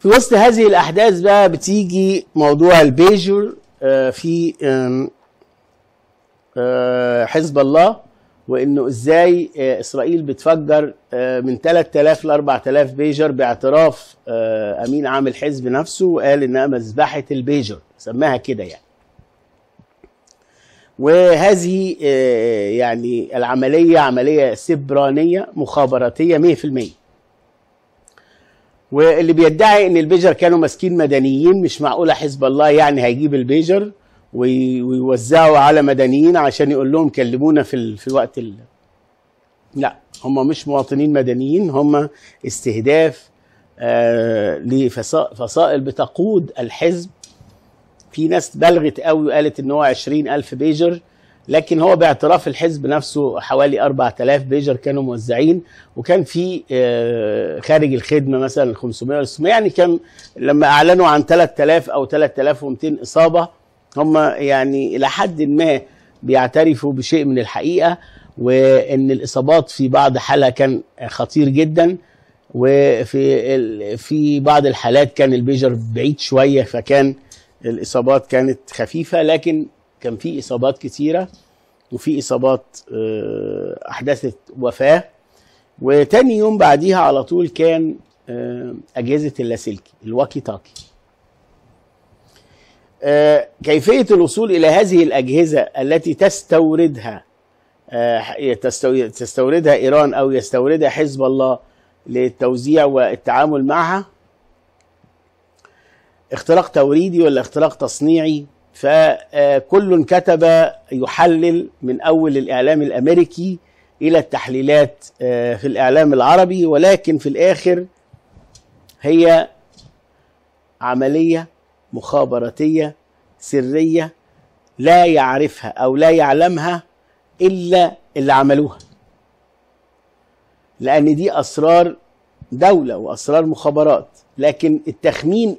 في وسط هذه الأحداث بقى بتيجي موضوع البيجر آه، في آه، حزب الله وإنه إزاي آه، إسرائيل بتفجر من 3000 ل 4000 بيجر باعتراف أمين عام الحزب نفسه وقال إنها مذبحة البيجر سماها كده يعني. وهذه يعني العملية عملية سبرانية مخابراتية 100% واللي بيدعي إن البيجر كانوا ماسكين مدنيين مش معقولة حزب الله يعني هيجيب البيجر وي- ويوزعوا على مدنيين عشان يقول لهم كلمونا في ال... في الوقت ال... لا هم مش مواطنين مدنيين هم استهداف آه لفصائل بتقود الحزب. في ناس بلغت قوي وقالت إن هو 20000 بيجر لكن هو باعتراف الحزب نفسه حوالي 4000 بيجر كانوا موزعين وكان في آه، خارج الخدمة مثلا 500 ولا 600 يعني كان لما أعلنوا عن 3000 أو 3200 إصابة هم يعني إلى حد ما بيعترفوا بشيء من الحقيقة وإن الإصابات في بعض حالها كان خطير جدا وفي في بعض الحالات كان البيجر بعيد شوية فكان الإصابات كانت خفيفة لكن كان في إصابات كتيرة وفي إصابات آه، احدثت وفاة. وتاني يوم بعديها على طول كان آه، أجهزة اللاسلكي الواكي تاكي. آه، كيفية الوصول إلى هذه الأجهزة التي تستوردها تستو- تستوردها إيران أو يستوردها حزب الله للتوزيع والتعامل معها؟ اختراق توريدي ولا اختراق تصنيعي؟ فكل كتب يحلل من أول الإعلام الأمريكي إلى التحليلات آه، في الإعلام العربي. ولكن في الآخر هي عملية مخابراتية سرية لا يعرفها أو لا يعلمها إلا اللي عملوها. لأن دي أسرار دولة وأسرار مخابرات. لكن التخمين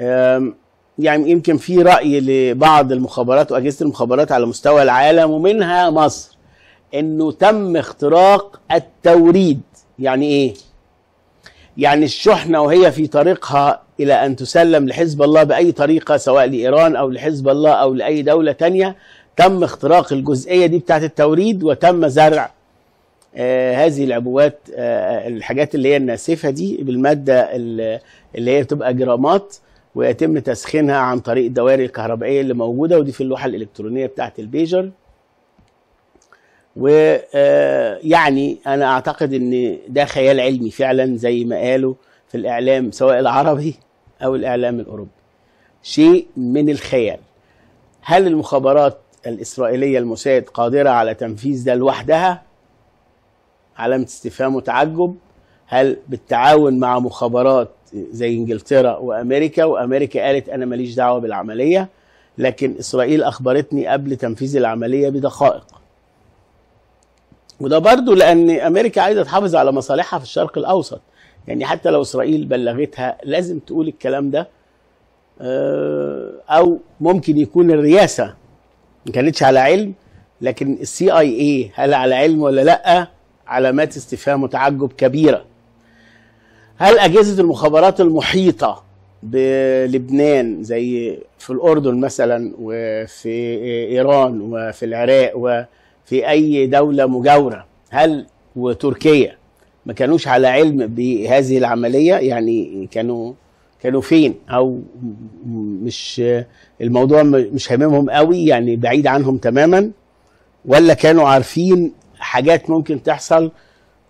آم، يعني يمكن في رأي لبعض المخابرات وأجهزة المخابرات على مستوى العالم ومنها مصر إنه تم اختراق التوريد. يعني إيه؟ يعني الشحنة وهي في طريقها إلى أن تسلم لحزب الله بأي طريقة سواء لإيران أو لحزب الله أو لأي دولة تانية تم اختراق الجزئية دي بتاعت التوريد وتم زرع آه هذه العبوات آه الحاجات اللي هي الناسفة دي بالمادة ال- اللي هي بتبقى جرامات. ويتم تسخينها عن طريق الدوائر الكهربائية اللي موجودة ودي في اللوحة الإلكترونية بتاعت البيجر. ويعني أنا أعتقد إن ده خيال علمي فعلا زي ما قالوا في الإعلام سواء العربي أو الإعلام الأوروبي. شيء من الخيال. هل المخابرات الإسرائيلية الموساد قادرة على تنفيذ ده لوحدها؟ علامة استفهام وتعجب. هل بالتعاون مع مخابرات زي انجلترا وأمريكا؟ وأمريكا قالت أنا ماليش دعوة بالعملية لكن إسرائيل أخبرتني قبل تنفيذ العملية بدقائق. وده برضو لأن أمريكا عايزة تحافظ على مصالحها في الشرق الأوسط. يعني حتى لو إسرائيل بلغتها لازم تقول الكلام ده آه، أو ممكن يكون الرئاسة ما كانتش على علم لكن السي اي اي هل على علم ولا لأ؟ علامات استفهام وتعجب كبيرة. هل أجهزة المخابرات المحيطة بلبنان زي في الأردن مثلا وفي إيران وفي العراق وفي أي دولة مجاورة هل وتركيا ما كانوش على علم بهذه العملية؟ يعني كانوا كانوا فين؟ أو مش الموضوع مش هاممهم قوي يعني بعيد عنهم تماما؟ ولا كانوا عارفين حاجات ممكن تحصل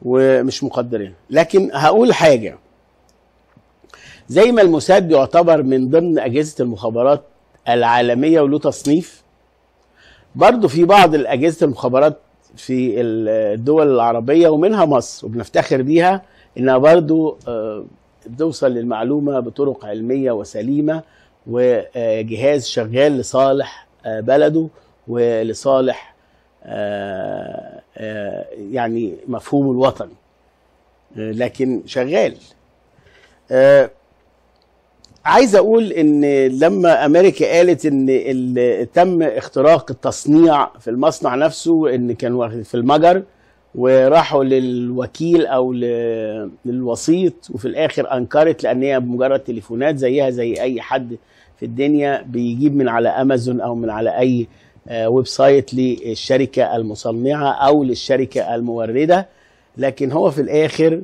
ومش مقدرين. لكن هقول حاجة. زي ما الموساد بيعتبر من ضمن أجهزة المخابرات العالمية وله تصنيف برضه في بعض الأجهزة المخابرات في الدول العربية ومنها مصر وبنفتخر بيها إنها برضه آه، بتوصل للمعلومة بطرق علمية وسليمة وجهاز شغال لصالح آه، بلده ولصالح آه، يعني مفهوم الوطني آه، لكن شغال. آه، عايز أقول إن لما أمريكا قالت إن تم اختراق التصنيع في المصنع نفسه إن كان في المجر وراحوا للوكيل أو للوسيط وفي الآخر أنكرت لأن هي بمجرد تليفونات زيها زي أي حد في الدنيا بيجيب من على أمازون أو من على أي آه، website للشركة المصنعة أو للشركة الموردة. لكن هو في الآخر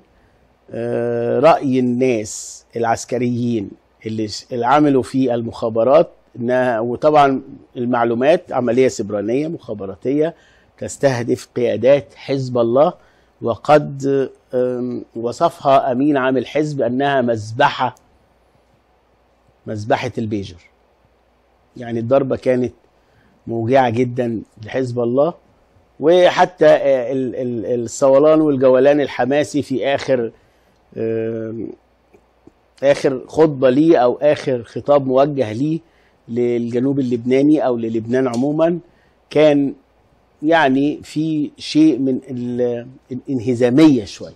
آه، رأي الناس العسكريين اللي عملوا في المخابرات إنها وطبعا المعلومات عملية سبرانية مخابراتية تستهدف قيادات حزب الله وقد وصفها أمين عام الحزب أنها مذبحة مذبحة البيجر. يعني الضربة كانت موجعة جدا لحزب الله. وحتى ال- ال- الصولان والجولان الحماسي في آخر آخر خطبة ليه أو آخر خطاب موجه ليه للجنوب اللبناني أو للبنان عموما كان يعني في شيء من ال- الانهزامية شوية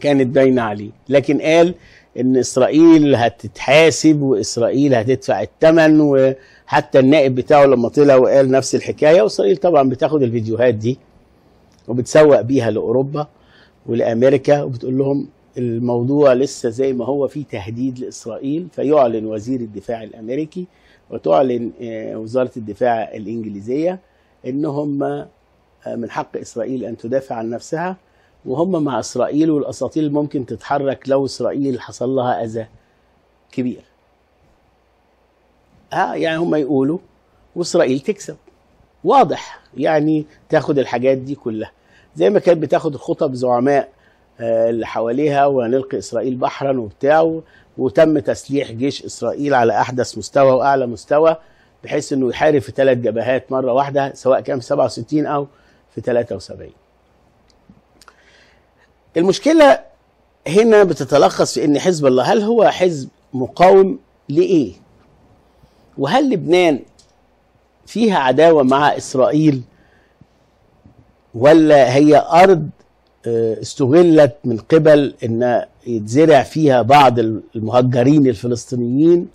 كانت باينة عليه. لكن قال إن إسرائيل هتتحاسب وإسرائيل هتدفع الثمن وحتى النائب بتاعه لما طلع وقال نفس الحكاية. وإسرائيل طبعا بتاخد الفيديوهات دي وبتسوق بيها لأوروبا ولأمريكا وبتقول لهم الموضوع لسه زي ما هو في تهديد لإسرائيل فيعلن وزير الدفاع الأمريكي وتعلن آه، وزارة الدفاع الإنجليزية انهم آه، من حق إسرائيل أن تدافع عن نفسها. وهم مع إسرائيل والاساطيل ممكن تتحرك لو إسرائيل حصل لها أذى كبير. آه يعني هم يقولوا وإسرائيل تكسب. واضح يعني تاخد الحاجات دي كلها زي ما كانت بتاخد خطب زعماء آه، اللي حواليها وهنلقي إسرائيل بحرا وبتاع وتم تسليح جيش إسرائيل على أحدث مستوى وأعلى مستوى بحيث إنه يحارب في ثلاث جبهات مرة واحدة سواء كان في 67 أو في 73 المشكلة هنا بتتلخص في إن حزب الله هل هو حزب مقاوم لإيه؟ وهل لبنان فيها عداوة مع إسرائيل؟ ولا هي أرض آه، استغلت من قبل إن يتزرع فيها بعض المهجرين الفلسطينيين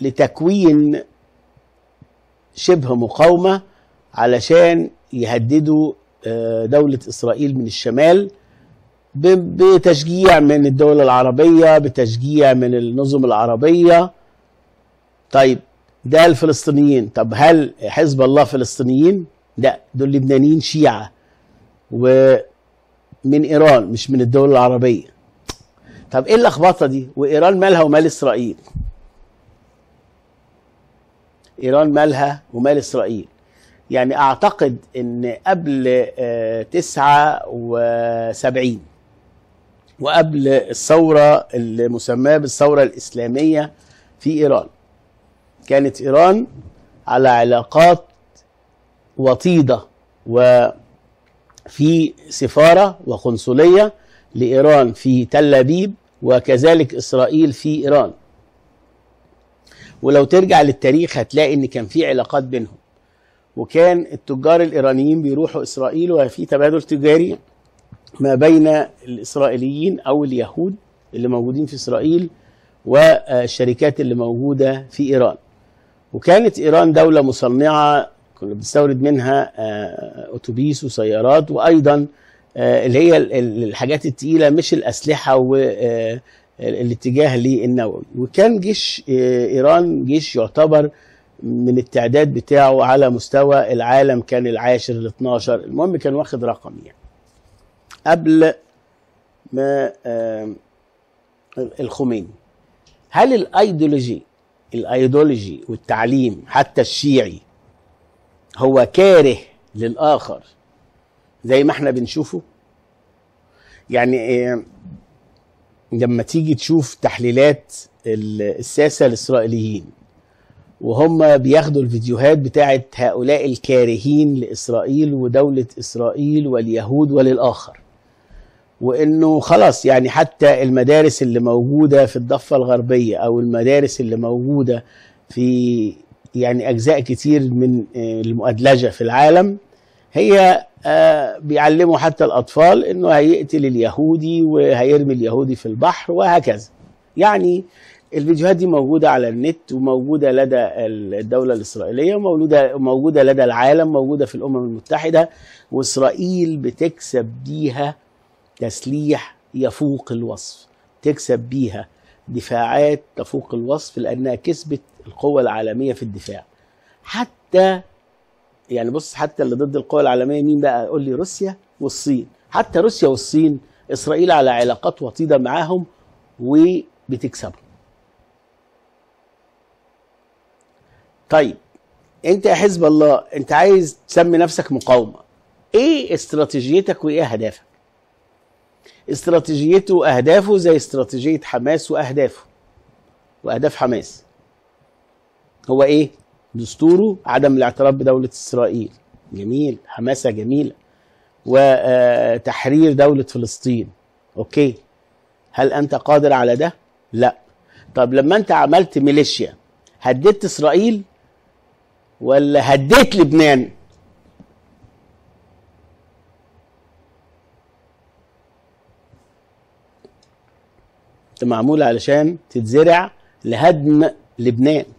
لتكوين شبه مقاومة علشان يهددوا آه، دولة إسرائيل من الشمال؟ بتشجيع من الدول العربية بتشجيع من النظم العربية. طيب ده الفلسطينيين. طب هل حزب الله فلسطينيين؟ لا دول لبنانيين شيعة. ومن إيران مش من الدول العربية. طب إيه اللخبطة دي؟ وإيران مالها ومال إسرائيل. إيران مالها ومال إسرائيل. يعني أعتقد إن قبل آه، تسعة وسبعين وقبل الثورة المسماة بالثورة الإسلامية في إيران. كانت إيران على علاقات وطيدة وفي سفارة وقنصلية لإيران في تل أبيب وكذلك إسرائيل في إيران. ولو ترجع للتاريخ هتلاقي إن كان في علاقات بينهم. وكان التجار الإيرانيين بيروحوا إسرائيل وفي تبادل تجاري ما بين الإسرائيليين أو اليهود اللي موجودين في إسرائيل والشركات اللي موجودة في إيران. وكانت إيران دولة مصنعة كنا بنستورد منها آه، أتوبيس وسيارات وأيضا آه، اللي هي ال- ال- الحاجات التقيلة مش الأسلحة والاتجاه للنووي. وكان جيش آه، إيران جيش يعتبر من التعداد بتاعه على مستوى العالم كان العاشر ال 12 المهم كان واخد رقم يعني. قبل ما الخميني. هل الأيديولوجي الأيديولوجي والتعليم حتى الشيعي هو كاره للآخر زي ما إحنا بنشوفه؟ يعني لما تيجي تشوف تحليلات ال- الساسة الإسرائيليين وهم بياخدوا الفيديوهات بتاعت هؤلاء الكارهين لإسرائيل ودولة إسرائيل واليهود وللآخر وإنه خلاص يعني حتى المدارس اللي موجودة في الضفة الغربية أو المدارس اللي موجودة في يعني أجزاء كتير من آه، المؤدلجة في العالم هي آه، بيعلموا حتى الأطفال إنه هيقتل اليهودي وهيرمي اليهودي في البحر وهكذا. يعني الفيديوهات دي موجودة على النت وموجودة لدى الدولة الإسرائيلية وموجودة موجودة لدى العالم موجودة في الأمم المتحدة وإسرائيل بتكسب بيها تسليح يفوق الوصف تكسب بيها دفاعات تفوق الوصف لأنها كسبت القوة العالمية في الدفاع. حتى يعني بص حتى اللي ضد القوى العالمية مين بقى؟ قول لي روسيا والصين. حتى روسيا والصين إسرائيل على علاقات وطيدة معاهم وبتكسبهم. طيب أنت يا حزب الله أنت عايز تسمي نفسك مقاومة. إيه استراتيجيتك وإيه اهدافك استراتيجيته واهدافه زي استراتيجية حماس وأهدافه. وأهداف حماس. هو إيه؟ دستوره عدم الاعتراف بدولة إسرائيل. جميل. حماسة جميلة. وتحرير دولة فلسطين. أوكي. هل أنت قادر على ده؟ لا. طب لما أنت عملت ميليشيا هددت إسرائيل ولا هديت لبنان؟ معمول علشان تتزرع لهدم لبنان.